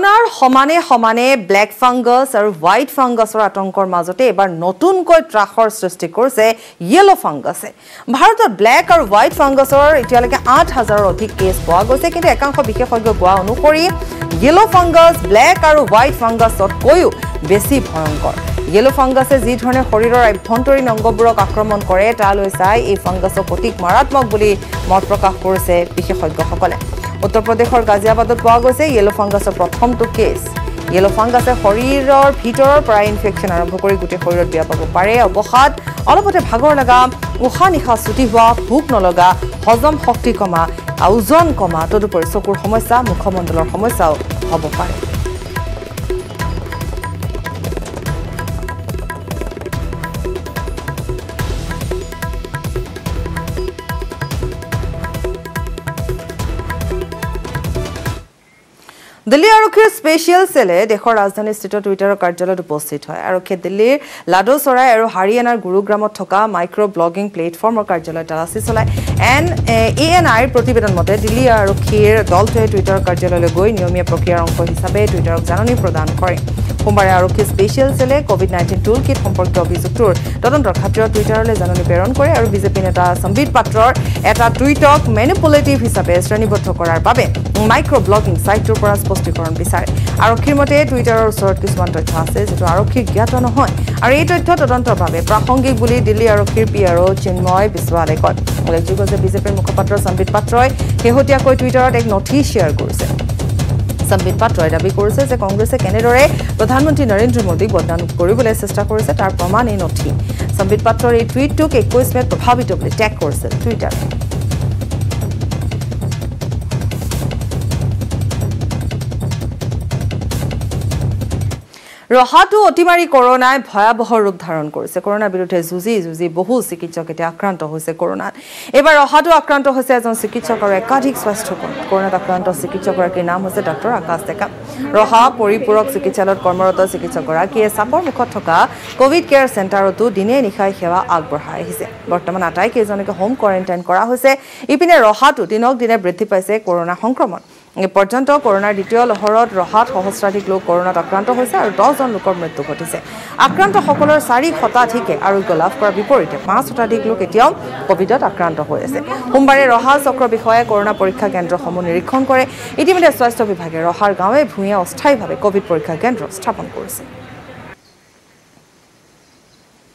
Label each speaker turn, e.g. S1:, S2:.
S1: কৰোণাৰ সমানে সমানে ব্লেক ফাংগাছ আৰু হোৱাইট ফাংগাছৰ আতংকৰ মাজতে এইবাৰ নতুনকৈ ত্ৰাসৰ সৃষ্টি কৰিছে য়েল' ফাংগাছে ভাৰতত ব্লেক আৰু হোৱাইট ফাংগাছৰ এতিয়ালৈকে আঠ হাজাৰৰ অধিক কেছ পোৱা গৈছে কিন্তু একাংশ বিশেষজ্ঞ কোৱা অনুসৰি য়েল' ফাংগাছ ব্লেক আৰু হোৱাইট ফাংগাছতকৈও বেছি ভয়ংকৰ। য়েল' ফাংগাছে যিধৰণে শৰীৰৰ আভ্যন্তৰীণ অংগবোৰক আক্ৰমণ কৰে তালৈ চাই এই ফাংগাছক অধিক মাৰাত্মক বুলি মত প্ৰকাশ কৰিছে বিশেষজ্ঞসকলে। উত্তৰ প্ৰদেশৰ গাজিয়াবাদত পোৱা গৈছে য়েল' ফাংগাছৰ প্ৰথমটো কেছ য়েল' ফাংগাছে শৰীৰৰ ভিতৰৰ পৰাই ইনফেকশ্যন আৰম্ভ কৰি গোটেই শৰীৰত বিয়পাব পাৰে। অৱসাদ অলপতে ভাগৰ লগা উশাহ নিশাহ চুটি হোৱা ভোক নলগা হজম শক্তি কমা ওজন কমা তদুপৰি চকুৰ সমস্যা মুখমণ্ডলৰ সমস্যাও হ'ব পাৰে। দিল্লী আৰক্ষীৰ স্পেচিয়েল চেলে দেশৰ ৰাজধানীস্থিত টুইটাৰৰ কাৰ্যালয়ত উপস্থিত হয়। আৰক্ষীয়ে দিল্লীৰ লাডোচৰাই আৰু হাৰিয়ানাৰ গুৰুগ্ৰামত থকা মাইক্ৰ ব্লগিং প্লেটফৰ্মৰ কাৰ্যালয়ত তালাচী চলায়। এন এ এন আইৰ প্ৰতিবেদন মতে দিল্লী আৰক্ষীৰ দলটোৱে টুইটাৰৰ কাৰ্যালয়লৈ গৈ নিয়মীয়া প্ৰক্ৰিয়াৰ অংশ হিচাপে টুইটাৰক জাননী প্ৰদান কৰে। সোমবাৰে আৰক্ষী স্পেচিয়েল চেলে কভিড নাইণ্টিন টুল কিট সম্পৰ্কীয় অভিযোগটোৰ তদন্তৰ খাতিৰত টুইটাৰলৈ জাননী প্ৰেৰণ কৰে আৰু বিজেপি নেতা সম্বিত পাত্ৰৰ এটা টুইটক মেনিপুলেটিভ হিচাপে শ্ৰেণীবদ্ধ কৰাৰ বাবে মাইক্ৰ ব্লগিং ছাইটটোৰ পৰা স্পষ্টীকৰণ বিচাৰে। আৰক্ষীৰ মতে টুইটাৰৰ ওচৰত কিছুমান তথ্য আছে যিটো আৰক্ষীৰ জ্ঞাত নহয়। আৰু এই তথ্য তদন্তৰ বাবে প্ৰাসংগিক বুলি দিল্লী আৰক্ষীৰ পি আৰ অ' চিন্ময় বিছোৱালে কয়। উল্লেখযোগ্য যে বিজেপিৰ মুখপাত্ৰ সম্বিত পাত্ৰই শেহতীয়াকৈ টুইটাৰত এক নথি শ্বেয়াৰ কৰিছে। সম্বিত পাত্ৰই দাবী কৰিছে যে কংগ্ৰেছে কেনেদৰে প্ৰধানমন্ত্ৰী নৰেন্দ্ৰ মোদীক বদনাম কৰিবলৈ চেষ্টা কৰিছে তাৰ প্ৰমাণ এই নথি। সম্বিত পাত্ৰৰ এই টুইটটোক একৈছ মেত প্ৰভাৱিত বুলি টেগ কৰিছে টুইটাৰে। ৰহাটো অতিমাৰী কৰোণাই ভয়াৱহ ৰূপ ধাৰণ কৰিছে। কৰোণাৰ বিৰুদ্ধে যুঁজি যুঁজি বহু চিকিৎসক এতিয়া আক্ৰান্ত হৈছে কৰোণাত এইবাৰ ৰহাটো আক্ৰান্ত হৈছে এজন চিকিৎসক আৰু একাধিক স্বাস্থ্যকৰ্মী। কৰোণাত আক্ৰান্ত চিকিৎসকগৰাকীৰ নাম হৈছে ডক্টৰ আকাশ ডেকা। ৰহা পৰিপূৰক চিকিৎসালয়ত কৰ্মৰত চিকিৎসকগৰাকীয়ে চাপৰ মুখত থকা কভিড কেয়াৰ চেণ্টাৰতো দিনে নিশাই সেৱা আগবঢ়াই আহিছে। বৰ্তমান আটাইকেইজনকে হোম কোৱাৰেণ্টাইন কৰা হৈছে। ইপিনে ৰহাটো দিনক দিনে বৃদ্ধি পাইছে কৰোণা সংক্ৰমণ। পৰ্যন্ত কৰোণাৰ দ্বিতীয় লহৰত ৰহাত সহস্ৰাধিক লোক কৰোণাত আক্ৰান্ত হৈছে আৰু দহজন লোকৰ মৃত্যু ঘটিছে। আক্ৰান্তসকলৰ চাৰি শতাধিকে আৰোগ্য লাভ কৰাৰ বিপৰীতে পাঁচ শতাধিক লোক এতিয়াও কভিডত আক্ৰান্ত হৈ আছে। সোমবাৰে ৰহা চক্ৰ বিষয়াই কৰোণা পৰীক্ষা কেন্দ্ৰসমূহ নিৰীক্ষণ কৰে। ইতিমধ্যে স্বাস্থ্য বিভাগে ৰহাৰ গাঁৱে ভূঞে অস্থায়ীভাৱে কভিড পৰীক্ষা কেন্দ্ৰ স্থাপন কৰিছে।